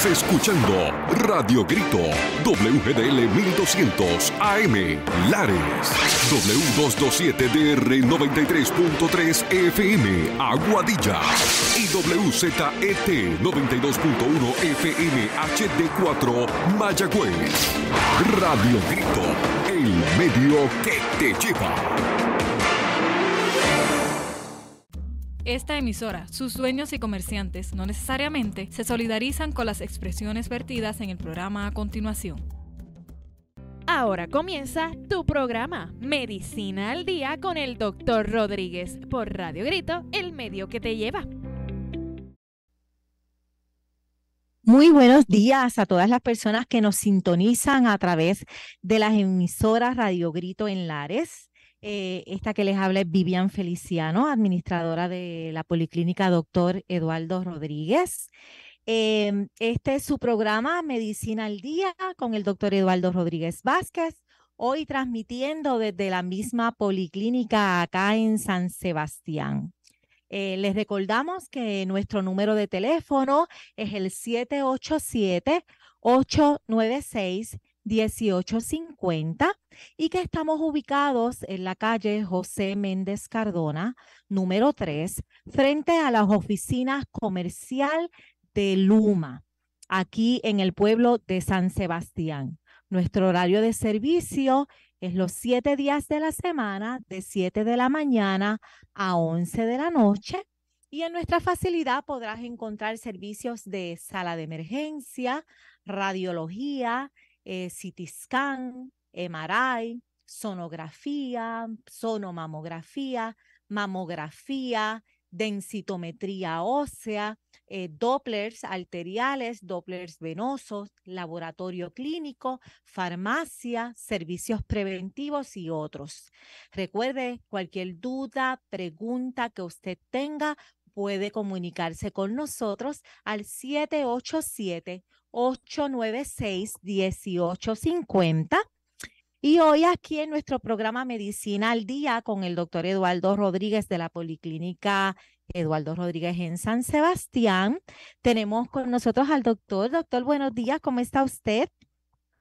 Estás escuchando Radio Grito, WGDL 1200 AM, Lares, W227DR 93.3 FM, Aguadilla, y WZET 92.1 FM HD4, Mayagüez. Radio Grito, el medio que te lleva. Esta emisora, sus dueños y comerciantes no necesariamente se solidarizan con las expresiones vertidas en el programa a continuación. Ahora comienza tu programa Medicina al Día con el Dr. Rodríguez por Radio Grito, el medio que te lleva. Muy buenos días a todas las personas que nos sintonizan a través de las emisoras Radio Grito en Lares. Eh, esta que les habla es Vivian Feliciano, administradora de la Policlínica Doctor Eduardo Rodríguez. Em, este es su programa Medicina al Día con el doctor Eduardo Rodríguez Vázquez, hoy transmitiendo desde la misma policlínica acá en San Sebastián. Eh, les recordamos que nuestro número de teléfono es el 787-896. 1850 y que estamos ubicados en la calle José Méndez Cardona, número 3, frente a las oficinas comercial de Luma, aquí en el pueblo de San Sebastián. Nuestro horario de servicio es los siete días de la semana, de 7 de la mañana a 11 de la noche. Y en nuestra facilidad podrás encontrar servicios de sala de emergencia, radiología, eh, CT scan, MRI, sonografía, sonomamografía, mamografía, densitometría ósea, eh, dopplers arteriales, dopplers venosos, laboratorio clínico, farmacia, servicios preventivos y otros. Recuerde, cualquier duda, pregunta que usted tenga, puede comunicarse con nosotros al 787 896-1850. Y hoy aquí en nuestro programa Medicina al Día con el doctor Eduardo Rodríguez de la Policlínica Eduardo Rodríguez en San Sebastián, tenemos con nosotros al doctor. Doctor, buenos días, ¿cómo está usted?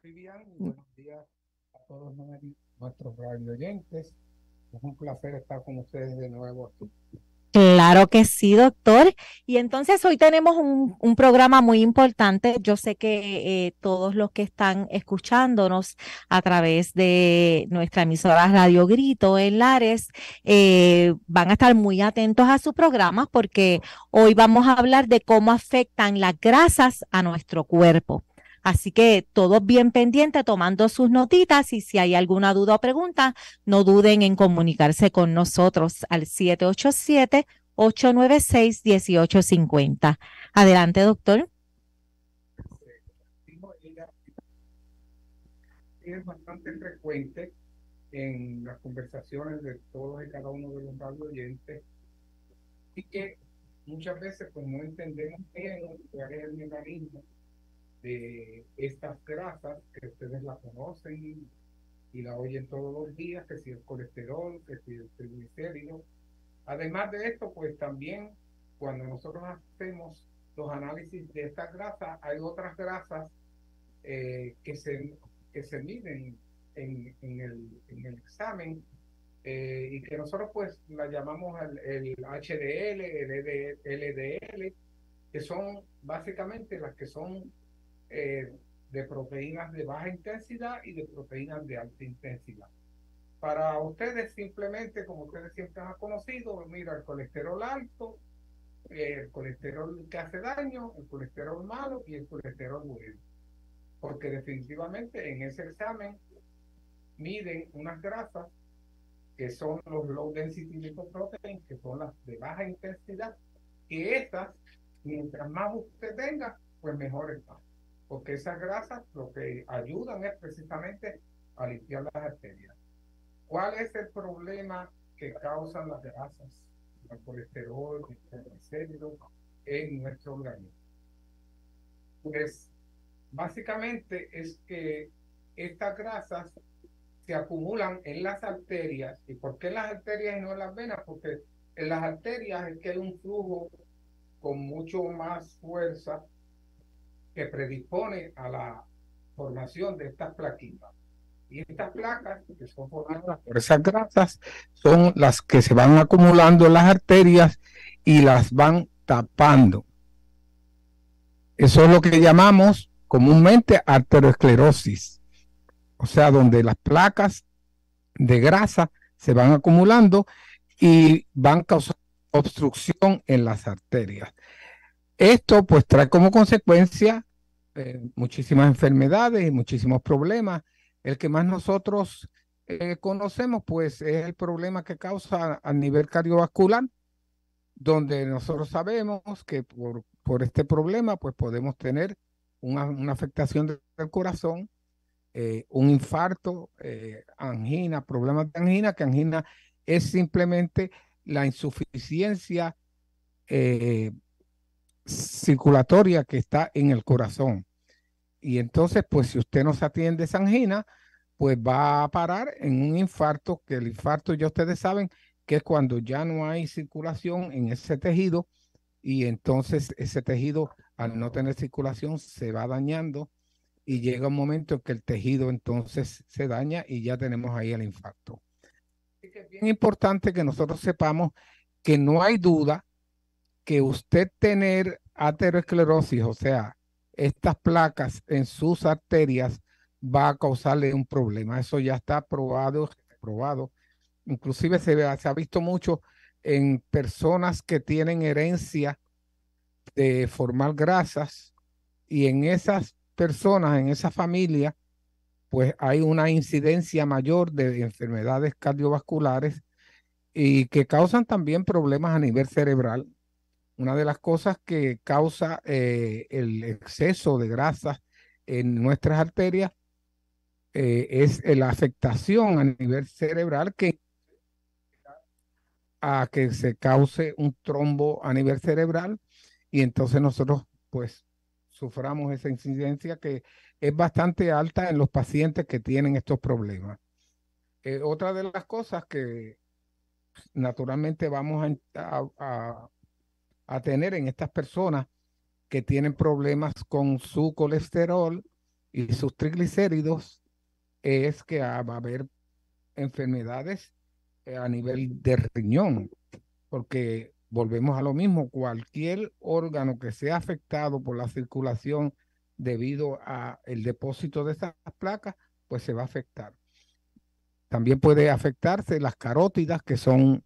Buenos días a todos nuestros radio oyentes. Es un placer estar con ustedes de nuevo aquí. Claro que sí, doctor. Y entonces hoy tenemos un, programa muy importante. Yo sé que eh, todos los que están escuchándonos a través de nuestra emisora Radio Grito en Lares eh, van a estar muy atentos a su programa porque hoy vamos a hablar de cómo afectan las grasas a nuestro cuerpo. Así que todos bien pendientes, tomando sus notitas y si hay alguna duda o pregunta, no duden en comunicarse con nosotros al 787-896-1850. Adelante, doctor. Es bastante frecuente en las conversaciones de todos y cada uno de los radio oyentes y que muchas veces pues no entendemos bien cuál es el mecanismo de estas grasas que ustedes la conocen y la oyen todos los días, que si el colesterol, que si el triglicérido. Además de esto, pues también cuando nosotros hacemos los análisis de estas grasas, hay otras grasas eh, que, se, que se miden en, en, el, en el examen eh, y que nosotros pues la llamamos el, el HDL, el LDL, que son básicamente las que son eh, de proteínas de baja intensidad y de proteínas de alta intensidad. Para ustedes simplemente, como ustedes siempre han conocido, mira el colesterol alto, el colesterol que hace daño, el colesterol malo y el colesterol bueno. Porque definitivamente en ese examen miden unas grasas que son los low density lipoprotein, que son las de baja intensidad, que estas, mientras más usted tenga, pues mejor está porque esas grasas lo que ayudan es precisamente a limpiar las arterias. ¿Cuál es el problema que causan las grasas, el colesterol, el triglicéridos en nuestro organismo? Pues básicamente es que estas grasas se acumulan en las arterias. ¿Y por qué en las arterias y no en las venas? Porque en las arterias es que hay un flujo con mucho más fuerza que predispone a la formación de estas plaquitas. Y estas placas que son formadas por esas grasas son las que se van acumulando en las arterias y las van tapando. Eso es lo que llamamos comúnmente arteriosclerosis. O sea, donde las placas de grasa se van acumulando y van causando obstrucción en las arterias. Esto pues trae como consecuencia eh, muchísimas enfermedades y muchísimos problemas. El que más nosotros eh, conocemos pues es el problema que causa a nivel cardiovascular, donde nosotros sabemos que por, por este problema pues podemos tener una, una afectación del corazón, eh, un infarto, angina, problemas de angina, que angina es simplemente la insuficiencia circulatoria que está en el corazón. Y entonces, pues si usted no se atiende esa angina, pues va a parar en un infarto, que el infarto ya ustedes saben que es cuando ya no hay circulación en ese tejido y entonces ese tejido al no tener circulación se va dañando y llega un momento en que el tejido entonces se daña y ya tenemos ahí el infarto. Es bien importante que nosotros sepamos que no hay duda que usted tener aterosclerosis, o sea, estas placas en sus arterias, va a causarle un problema. Eso ya está probado, probado. Inclusive se, se ha visto mucho en personas que tienen herencia de formar grasas y en esas personas, en esa familia, pues hay una incidencia mayor de enfermedades cardiovasculares y que causan también problemas a nivel cerebral. Una de las cosas que causa eh, el exceso de grasa en nuestras arterias eh, es la afectación a nivel cerebral que a que se cause un trombo a nivel cerebral y entonces nosotros pues suframos esa incidencia que es bastante alta en los pacientes que tienen estos problemas. Eh, otra de las cosas que naturalmente vamos a, tener en estas personas que tienen problemas con su colesterol y sus triglicéridos es que va a haber enfermedades eh, a nivel de riñón, porque volvemos a lo mismo, cualquier órgano que sea afectado por la circulación debido a el depósito de esas placas, pues se va a afectar. También puede afectarse las carótidas, que son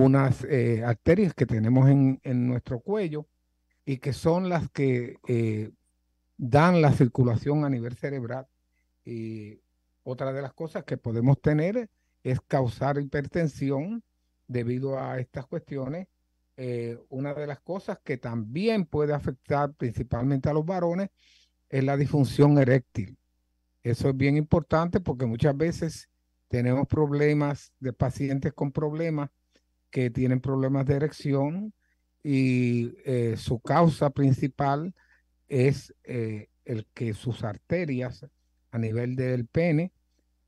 unas eh, arterias que tenemos en, nuestro cuello y que son las que eh, dan la circulación a nivel cerebral. Y otra de las cosas que podemos tener es causar hipertensión debido a estas cuestiones. Eh, una de las cosas que también puede afectar principalmente a los varones es la disfunción eréctil. Eso es bien importante porque muchas veces tenemos problemas de pacientes con problemas que tienen problemas de erección y eh, su causa principal es eh, el que sus arterias a nivel del pene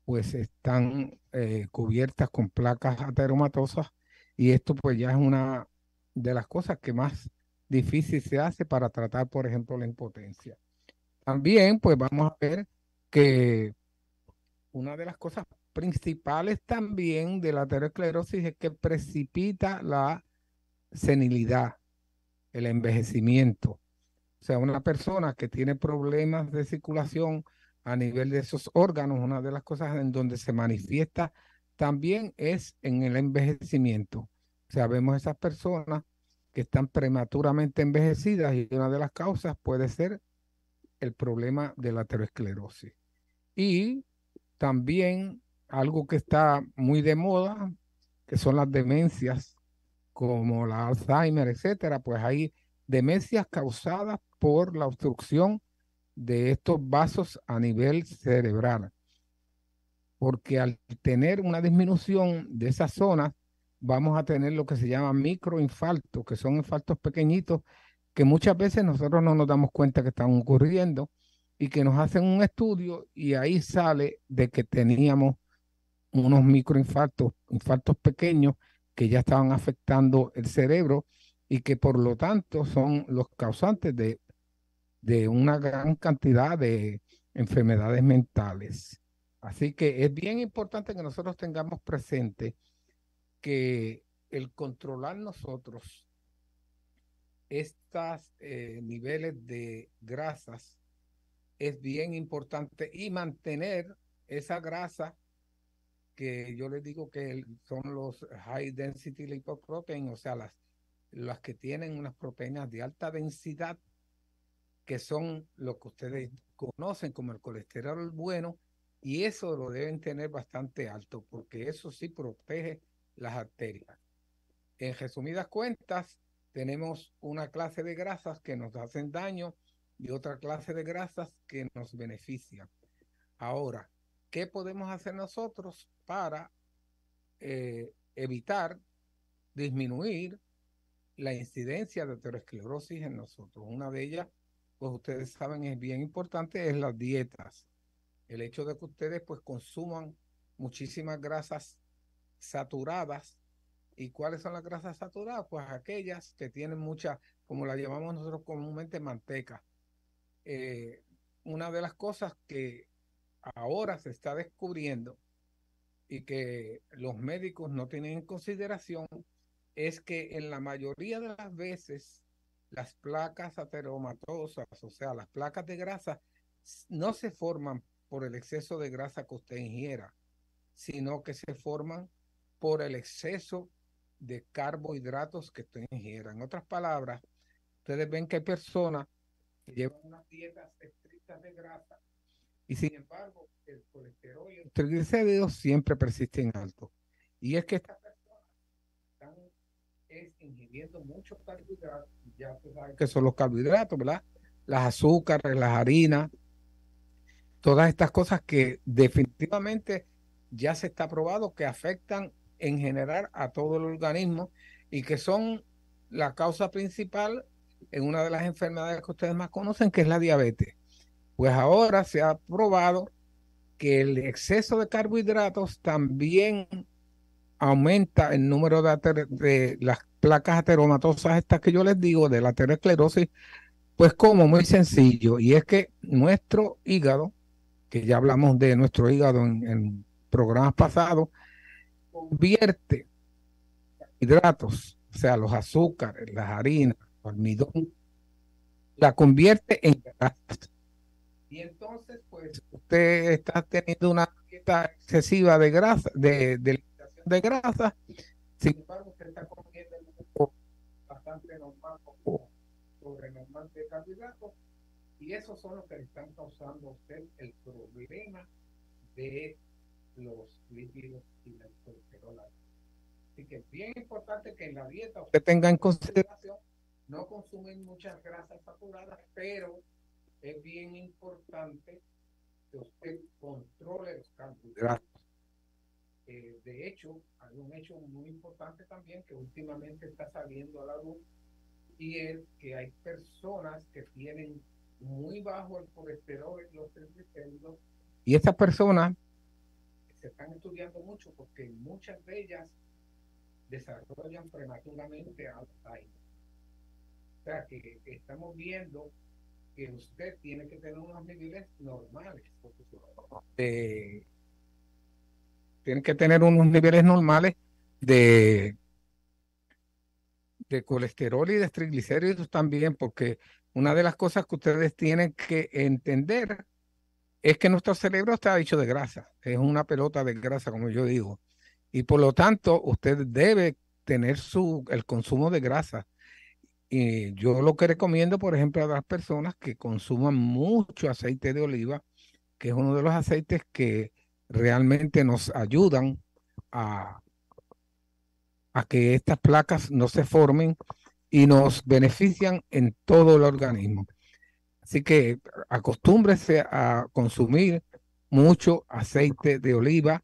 pues están eh, cubiertas con placas ateromatosas y esto pues ya es una de las cosas que más difícil se hace para tratar, por ejemplo, la impotencia. También pues vamos a ver que una de las cosas principales también de la aterosclerosis es que precipita la senilidad, el envejecimiento. O sea, una persona que tiene problemas de circulación a nivel de esos órganos, una de las cosas en donde se manifiesta también es en el envejecimiento. O sea, vemos esas personas que están prematuramente envejecidas y una de las causas puede ser el problema de la aterosclerosis. Y también algo que está muy de moda, que son las demencias, como la Alzheimer, etcétera, pues hay demencias causadas por la obstrucción de estos vasos a nivel cerebral. Porque al tener una disminución de esas zonas, vamos a tener lo que se llama microinfartos, que son infartos pequeñitos que muchas veces nosotros no nos damos cuenta que están ocurriendo y que nos hacen un estudio y ahí sale de que teníamos unos microinfartos, infartos pequeños que ya estaban afectando el cerebro y que por lo tanto son los causantes de de una gran cantidad de enfermedades mentales. Así que es bien importante que nosotros tengamos presente que el controlar nosotros estos eh, niveles de grasas es bien importante y mantener esa grasa que yo les digo que son los high density lipoprotein, o sea, las, las que tienen unas proteínas de alta densidad, que son lo que ustedes conocen como el colesterol bueno, y eso lo deben tener bastante alto, porque eso sí protege las arterias. En resumidas cuentas, tenemos una clase de grasas que nos hacen daño y otra clase de grasas que nos benefician. Ahora, ¿qué podemos hacer nosotros para eh, evitar disminuir la incidencia de aterosclerosis en nosotros? Una de ellas, pues ustedes saben, es bien importante, es las dietas. El hecho de que ustedes pues consuman muchísimas grasas saturadas. ¿Y cuáles son las grasas saturadas? Pues aquellas que tienen mucha, como la llamamos nosotros comúnmente, manteca. Eh, una de las cosas que ahora se está descubriendo y que los médicos no tienen en consideración es que en la mayoría de las veces las placas ateromatosas, o sea, las placas de grasa, no se forman por el exceso de grasa que usted ingiera, sino que se forman por el exceso de carbohidratos que usted ingiera. En otras palabras, ustedes ven que hay personas que llevan unas dietas estrictas de grasa y sin embargo el colesterol y el triglicéridos siempre persisten alto. Y es que estas personas están ingiriendo muchos carbohidratos, ya se sabe que son los carbohidratos, ¿verdad? Las azúcares, las harinas, todas estas cosas que definitivamente ya se está probado que afectan en general a todo el organismo y que son la causa principal en una de las enfermedades que ustedes más conocen, que es la diabetes. Pues ahora se ha probado que el exceso de carbohidratos también aumenta el número de, las placas ateromatosas estas que yo les digo, de la aterosclerosis, pues como muy sencillo, y es que nuestro hígado, que ya hablamos de nuestro hígado en, en programas pasados, convierte hidratos, o sea, los azúcares, las harinas, el almidón, la convierte en grasas. Y entonces, pues, usted está teniendo una dieta excesiva de grasa, de, de de grasa, sin embargo, usted está comiendo un bastante normal, o sobre normal de carbohidratos, y esos son los que le están causando a usted el problema de los lípidos y la colesterol. Así que es bien importante que en la dieta usted tenga en consideración, no consumen muchas grasas saturadas, pero es bien importante que usted controle los carbohidratos. Eh, de hecho, hay un hecho muy importante también que últimamente está saliendo a la luz y es que hay personas que tienen muy bajo el colesterol y los triglicéridos y estas personas se están estudiando mucho porque muchas de ellas desarrollan prematuramente Alzheimer. O sea que estamos viendo que usted tiene que tener unos niveles normales. Eh, tiene que tener unos niveles normales de, de colesterol y de triglicéridos también, porque una de las cosas que ustedes tienen que entender es que nuestro cerebro está hecho de grasa, es una pelota de grasa, como yo digo. Y por lo tanto, usted debe tener su, el consumo de grasa. Y yo lo que recomiendo, por ejemplo, a las personas que consuman mucho aceite de oliva, que es uno de los aceites que realmente nos ayudan a, a que estas placas no se formen y nos benefician en todo el organismo. Así que acostúmbrese a consumir mucho aceite de oliva.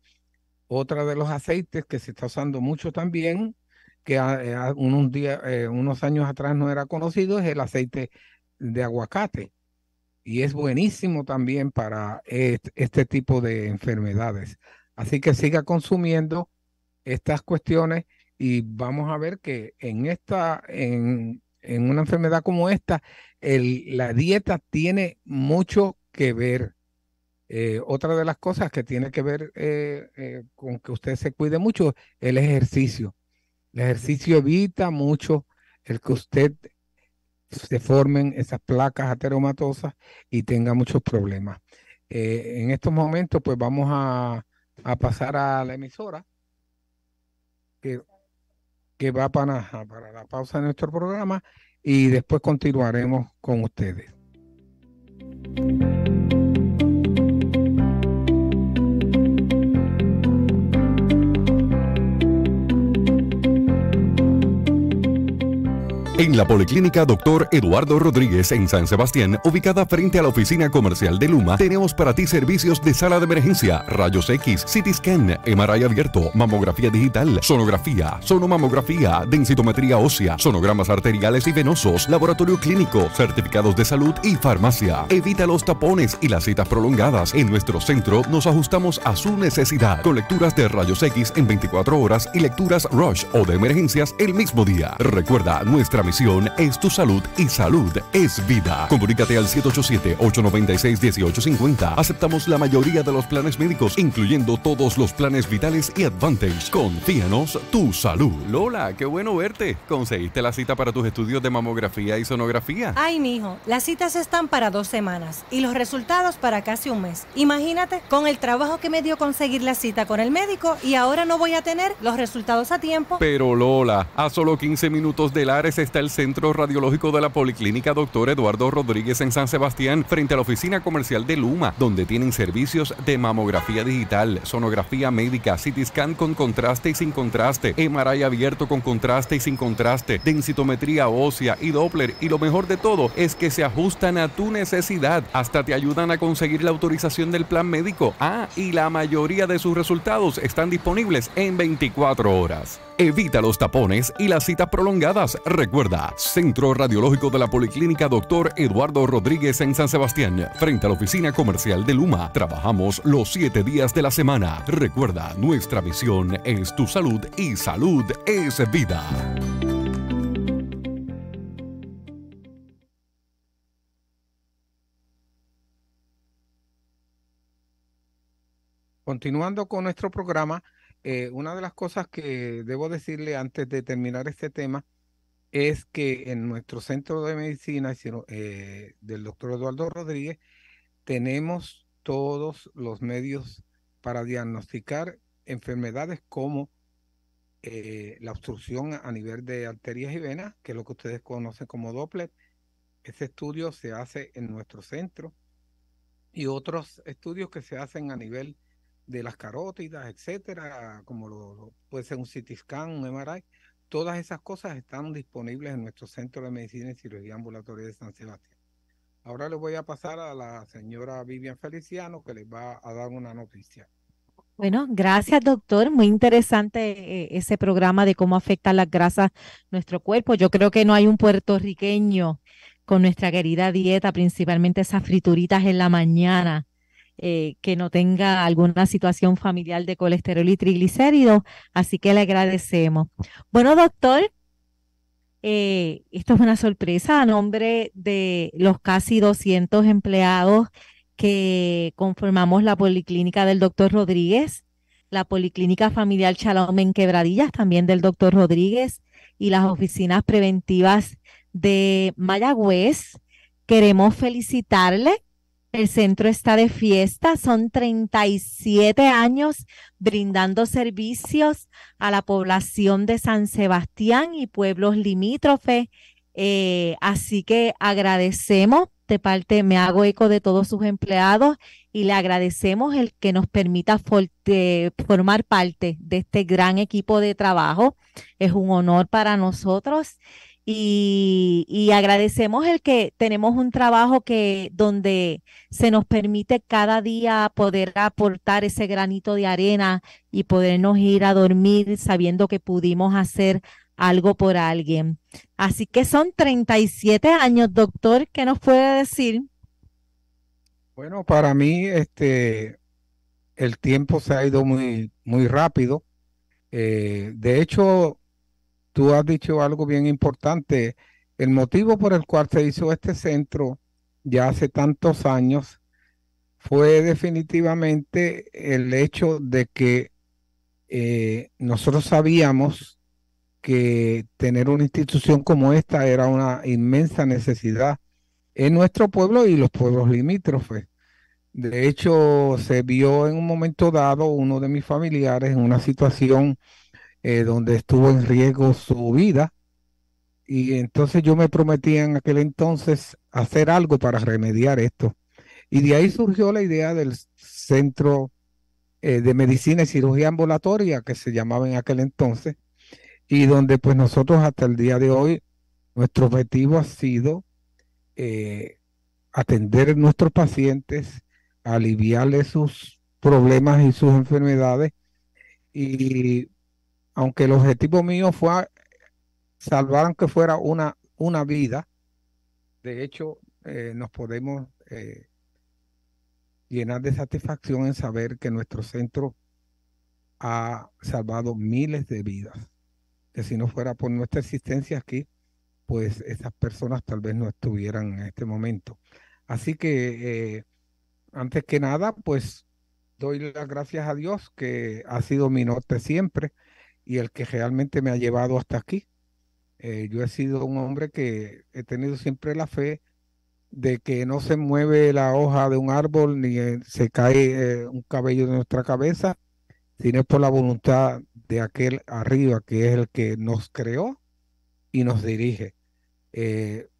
Otra de los aceites que se está usando mucho también, que eh, unos, días, eh, unos años atrás no era conocido, es el aceite de aguacate. Y es buenísimo también para este, tipo de enfermedades. Así que siga consumiendo estas cuestiones y vamos a ver que en esta, en en una enfermedad como esta, el, la dieta tiene mucho que ver. Eh, otra de las cosas que tiene que ver con que usted se cuide mucho, el ejercicio. El ejercicio evita mucho el que usted se formen esas placas ateromatosas y tenga muchos problemas. en estos momentos, pues vamos a, pasar a la emisora que, va para la pausa de nuestro programa y después continuaremos con ustedes. En la Policlínica Dr. Eduardo Rodríguez en San Sebastián, ubicada frente a la oficina comercial de Luma, tenemos para ti servicios de sala de emergencia, rayos X, CT scan, MRI abierto, mamografía digital, sonografía, sonomamografía, densitometría ósea, sonogramas arteriales y venosos, laboratorio clínico, certificados de salud y farmacia. Evita los tapones y las citas prolongadas. En nuestro centro nos ajustamos a su necesidad con lecturas de rayos X en 24 horas y lecturas Rush o de emergencias el mismo día. Recuerda nuestra misión es tu salud y salud es vida. Comunícate al 787-896-1850. Aceptamos la mayoría de los planes médicos, incluyendo todos los planes vitales y Advantage. Confíanos tu salud. Lola, qué bueno verte. ¿Conseguiste la cita para tus estudios de mamografía y sonografía? Ay, mijo, las citas están para dos semanas y los resultados para casi un mes. Imagínate, con el trabajo que me dio conseguir la cita con el médico y ahora no voy a tener los resultados a tiempo. Pero Lola, a solo 15 minutos del Ares está el Centro Radiológico de la Policlínica Dr. Eduardo Rodríguez en San Sebastián, frente a la oficina comercial de Luma, donde tienen servicios de mamografía digital, sonografía médica, CT scan con contraste y sin contraste, MRI abierto con contraste y sin contraste, densitometría ósea y Doppler. Y lo mejor de todo es que se ajustan a tu necesidad. Hasta te ayudan a conseguir la autorización del plan médico. Ah, y la mayoría de sus resultados están disponibles en 24 horas. Evita los tapones y las citas prolongadas. Recuerda, Centro Radiológico de la Policlínica Dr. Eduardo Rodríguez en San Sebastián, frente a la oficina comercial de Luma. Trabajamos los siete días de la semana. Recuerda, nuestra misión es tu salud y salud es vida. Continuando con nuestro programa, eh, una de las cosas que debo decirle antes de terminar este tema es que en nuestro centro de medicina eh, del doctor Eduardo Rodríguez tenemos todos los medios para diagnosticar enfermedades como eh, la obstrucción a nivel de arterias y venas, que es lo que ustedes conocen como Doppler. Ese estudio se hace en nuestro centro y otros estudios que se hacen a nivel de las carótidas, etcétera, como lo, puede ser un CT scan, un MRI, todas esas cosas están disponibles en nuestro Centro de Medicina y Cirugía Ambulatoria de San Sebastián. Ahora le voy a pasar a la señora Vivian Feliciano que les va a dar una noticia. Bueno, gracias doctor. Muy interesante eh, ese programa de cómo afectan las grasas nuestro cuerpo. Yo creo que no hay un puertorriqueño con nuestra querida dieta, principalmente esas frituritas en la mañana, eh, que no tenga alguna situación familiar de colesterol y triglicéridos, así que le agradecemos. Bueno, doctor, eh, esto es una sorpresa a nombre de los casi 200 empleados que conformamos la policlínica del doctor Rodríguez, la policlínica familiar Chalón en Quebradillas, también del doctor Rodríguez, y las oficinas preventivas de Mayagüez. Queremos felicitarle el centro está de fiesta, son 37 años brindando servicios a la población de San Sebastián y pueblos limítrofes. Eh, así que agradecemos de parte, me hago eco de todos sus empleados y le agradecemos el que nos permita formar parte de este gran equipo de trabajo. Es un honor para nosotros y, agradecemos el que tenemos un trabajo que donde se nos permite cada día poder aportar ese granito de arena y podernos ir a dormir sabiendo que pudimos hacer algo por alguien. Así que son 37 años, doctor, ¿qué nos puede decir? Bueno, para mí este el tiempo se ha ido muy muy rápido. Eh, de hecho, tú has dicho algo bien importante. El motivo por el cual se hizo este centro ya hace tantos años fue definitivamente el hecho de que eh, nosotros sabíamos que tener una institución como esta era una inmensa necesidad en nuestro pueblo y los pueblos limítrofes. De hecho, se vio en un momento dado uno de mis familiares en una situación eh, donde estuvo en riesgo su vida y entonces yo me prometí en aquel entonces hacer algo para remediar esto. Y de ahí surgió la idea del Centro eh, de Medicina y Cirugía Ambulatoria, que se llamaba en aquel entonces, y donde pues nosotros hasta el día de hoy, nuestro objetivo ha sido eh, atender a nuestros pacientes, aliviarles sus problemas y sus enfermedades. Y aunque el objetivo mío fue salvar aunque fuera una, una vida, de hecho, eh, nos podemos eh, llenar de satisfacción en saber que nuestro centro ha salvado miles de vidas. Que si no fuera por nuestra existencia aquí, pues esas personas tal vez no estuvieran en este momento. Así que, eh, antes que nada, pues doy las gracias a Dios que ha sido mi norte siempre y el que realmente me ha llevado hasta aquí. Eh, yo he sido un hombre que he tenido siempre la fe de que no se mueve la hoja de un árbol ni eh, se cae eh, un cabello de nuestra cabeza, sino por la voluntad de aquel arriba que es el que nos creó y nos dirige.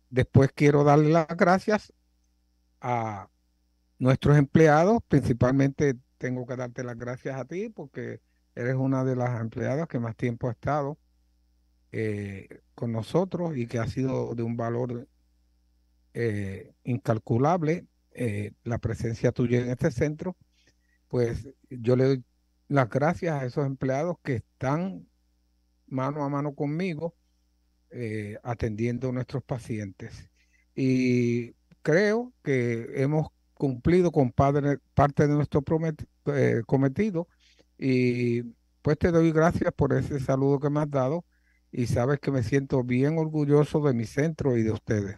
después quiero darle las gracias a nuestros empleados, principalmente tengo que darte las gracias a ti porque eres una de las empleadas que más tiempo ha estado eh, con nosotros y que ha sido de un valor eh, incalculable eh, la presencia tuya en este centro, pues yo le doy las gracias a esos empleados que están mano a mano conmigo atendiendo a nuestros pacientes. Y creo que hemos cumplido con parte de nuestro cometido y pues te doy gracias por ese saludo que me has dado y sabes que me siento bien orgulloso de mi centro y de ustedes.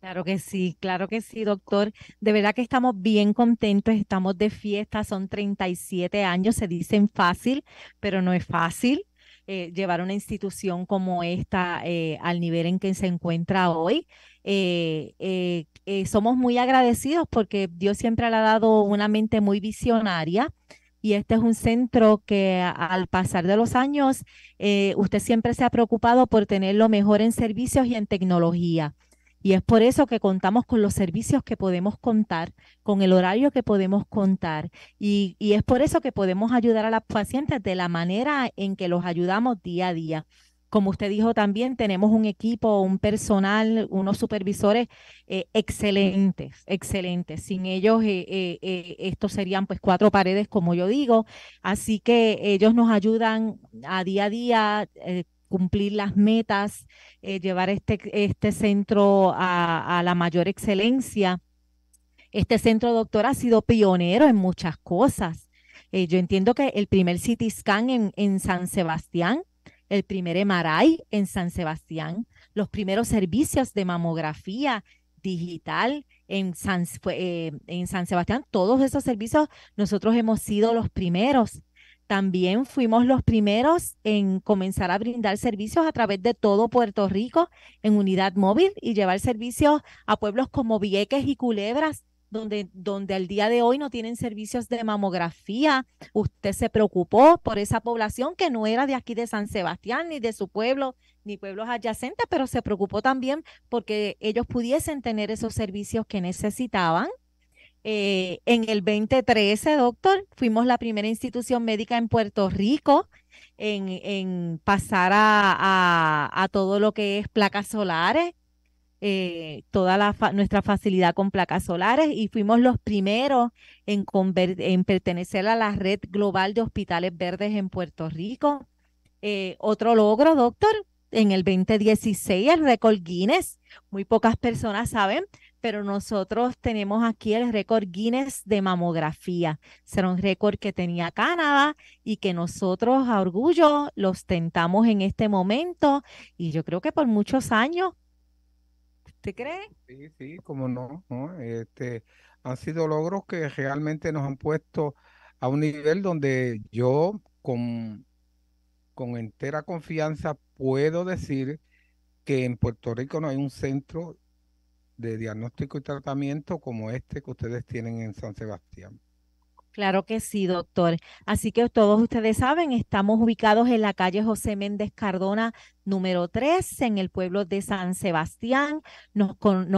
Claro que sí, claro que sí, doctor. De verdad que estamos bien contentos, estamos de fiesta, son 37 años, se dicen fácil, pero no es fácil eh, llevar una institución como esta eh, al nivel en que se encuentra hoy. Eh, somos muy agradecidos porque Dios siempre le ha dado una mente muy visionaria y este es un centro que al pasar de los años, eh, usted siempre se ha preocupado por tener lo mejor en servicios y en tecnología. Y es por eso que contamos con los servicios que podemos contar, con el horario que podemos contar. Y, y es por eso que podemos ayudar a las pacientes de la manera en que los ayudamos día a día. Como usted dijo también, tenemos un equipo, un personal, unos supervisores eh, excelentes, excelentes. Sin ellos, eh, eh, estos serían pues cuatro paredes, como yo digo. Así que ellos nos ayudan a día a día cumplir las metas, llevar este, este centro a, la mayor excelencia. Este centro, doctor, ha sido pionero en muchas cosas. yo entiendo que el primer CT en San Sebastián el primer Emaray en San Sebastián, los primeros servicios de mamografía digital en San, eh, en San Sebastián, todos esos servicios nosotros hemos sido los primeros. También fuimos los primeros en comenzar a brindar servicios a través de todo Puerto Rico en unidad móvil y llevar servicios a pueblos como Vieques y Culebras donde, donde al día de hoy no tienen servicios de mamografía. Usted se preocupó por esa población que no era de aquí de San Sebastián, ni de su pueblo, ni pueblos adyacentes, pero se preocupó también porque ellos pudiesen tener esos servicios que necesitaban. Eh, en el 2013, doctor, fuimos la primera institución médica en Puerto Rico en, en pasar a, a todo lo que es placas solares eh, toda nuestra facilidad con placas solares y fuimos los primeros en, en pertenecer a la red global de hospitales verdes en Puerto Rico. Eh, otro logro, doctor, en el 2016 el récord Guinness. Muy pocas personas saben, pero nosotros tenemos aquí el récord Guinness de mamografía. Será un récord que tenía Canadá y que nosotros a orgullo lo ostentamos en este momento y yo creo que por muchos años. ¿Usted cree? Sí, sí, como no, Este, han sido logros que realmente nos han puesto a un nivel donde yo con, con entera confianza puedo decir que en Puerto Rico no hay un centro de diagnóstico y tratamiento como este que ustedes tienen en San Sebastián. Claro que sí, doctor. Así que todos ustedes saben, estamos ubicados en la calle José Méndez Cardona número 3 en el pueblo de San Sebastián. Nos,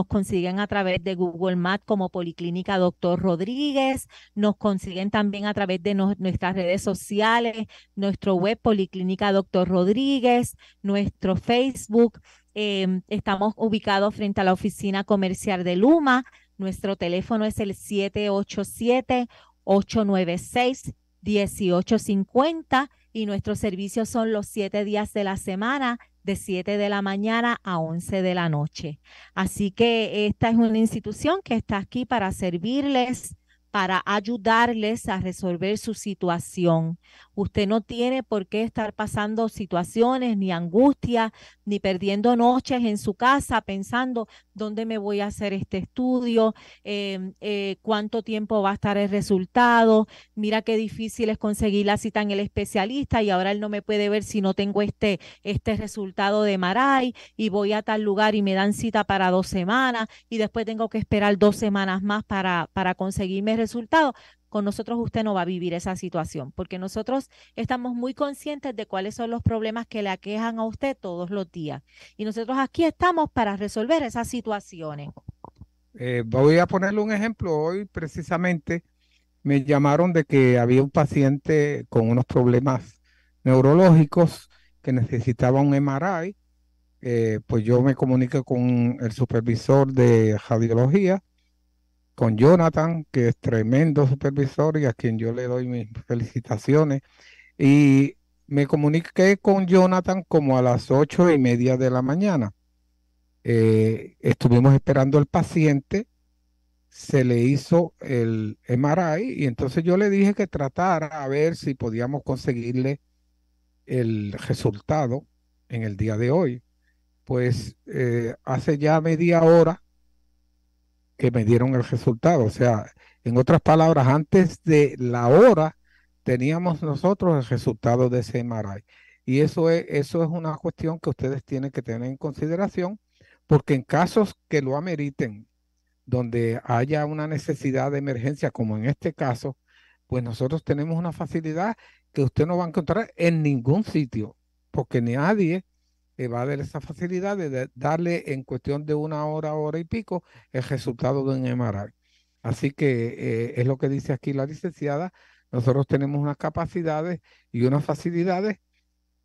consiguen a través de Google Maps como Policlínica Doctor Rodríguez. Nos consiguen también a través de nuestras redes sociales, nuestro web Policlínica Doctor Rodríguez, nuestro Facebook. Em, estamos ubicados frente a la oficina comercial de Luma. Nuestro teléfono es el 787 896-1850 y nuestros servicios son los siete días de la semana de 7 de la mañana a 11 de la noche. Así que esta es una institución que está aquí para servirles, para ayudarles a resolver su situación. Usted no tiene por qué estar pasando situaciones ni angustia, ni perdiendo noches en su casa pensando dónde me voy a hacer este estudio, em, eh, cuánto tiempo va a estar el resultado, mira qué difícil es conseguir la cita en el especialista y ahora él no me puede ver si no tengo este, este resultado de Maray y voy a tal lugar y me dan cita para dos semanas y después tengo que esperar dos semanas más para, para conseguirme resultado con nosotros usted no va a vivir esa situación, porque nosotros estamos muy conscientes de cuáles son los problemas que le aquejan a usted todos los días. Y nosotros aquí estamos para resolver esas situaciones. Eh, voy a ponerle un ejemplo. Hoy precisamente me llamaron de que había un paciente con unos problemas neurológicos que necesitaba un MRI. Eh, pues yo me comuniqué con el supervisor de radiología con Jonathan, que es tremendo supervisor y a quien yo le doy mis felicitaciones. Y me comuniqué con Jonathan como a las ocho y media de la mañana. Eh, estuvimos esperando al paciente, se le hizo el MRI y entonces yo le dije que tratara a ver si podíamos conseguirle el resultado en el día de hoy. Pues eh, hace ya media hora que me dieron el resultado. O sea, en otras palabras, antes de la hora teníamos nosotros el resultado de ese MRI. Y eso es, eso es una cuestión que ustedes tienen que tener en consideración, porque en casos que lo ameriten, donde haya una necesidad de emergencia, como en este caso, pues nosotros tenemos una facilidad que usted no va a encontrar en ningún sitio, porque nadie va a dar esa facilidad de darle en cuestión de una hora, hora y pico, el resultado de un MRI. Así que eh, es lo que dice aquí la licenciada. Nosotros tenemos unas capacidades y unas facilidades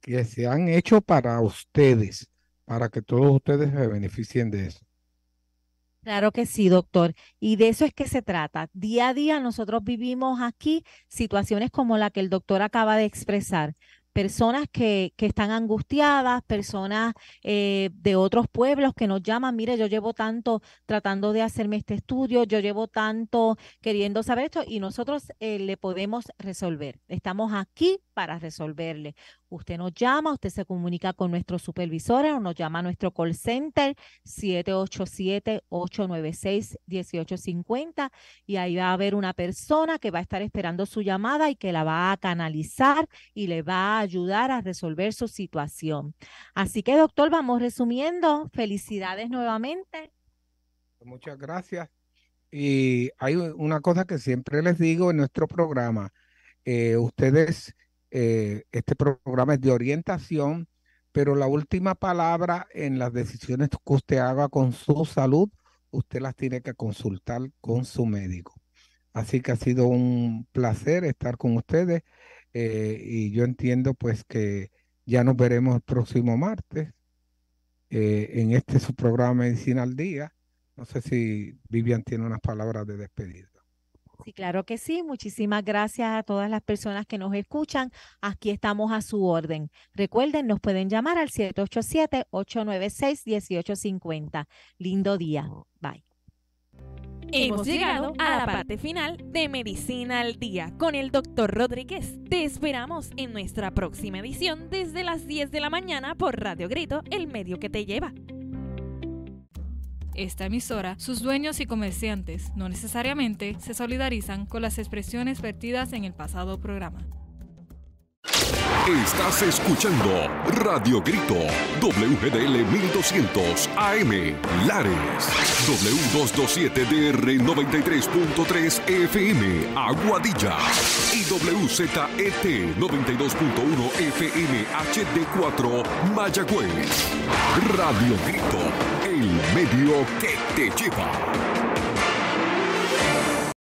que se han hecho para ustedes, para que todos ustedes se beneficien de eso. Claro que sí, doctor. Y de eso es que se trata. Día a día nosotros vivimos aquí situaciones como la que el doctor acaba de expresar personas que, que están angustiadas, personas eh, de otros pueblos que nos llaman, mire, yo llevo tanto tratando de hacerme este estudio, yo llevo tanto queriendo saber esto y nosotros eh, le podemos resolver. Estamos aquí para resolverle. Usted nos llama, usted se comunica con nuestros supervisores o nos llama a nuestro call center 787-896-1850 y ahí va a haber una persona que va a estar esperando su llamada y que la va a canalizar y le va a ayudar a resolver su situación. Así que, doctor, vamos resumiendo. Felicidades nuevamente. Muchas gracias. Y hay una cosa que siempre les digo en nuestro programa. Eh, ustedes eh, este programa es de orientación, pero la última palabra en las decisiones que usted haga con su salud, usted las tiene que consultar con su médico. Así que ha sido un placer estar con ustedes eh, y yo entiendo pues que ya nos veremos el próximo martes eh, en este su programa Medicina al Día. No sé si Vivian tiene unas palabras de despedida. Sí, claro que sí. Muchísimas gracias a todas las personas que nos escuchan. Aquí estamos a su orden. Recuerden, nos pueden llamar al 787-896-1850. Lindo día. Bye. Hemos llegado a la parte final de Medicina al Día con el Dr. Rodríguez. Te esperamos en nuestra próxima edición desde las 10 de la mañana por Radio Grito, el medio que te lleva. Esta emisora, sus dueños y comerciantes no necesariamente se solidarizan con las expresiones vertidas en el pasado programa. Estás escuchando Radio Grito, WGDL 1200 AM, Lares, W227DR 93.3 FM, Aguadilla y WZET 92.1 FM HD4, Mayagüez. Radio Grito, el medio que te lleva.